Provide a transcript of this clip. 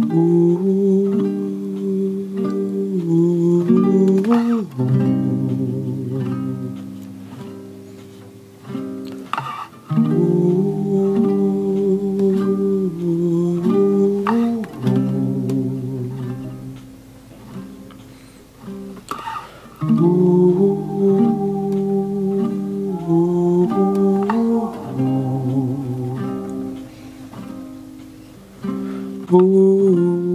Ooh. Ooh.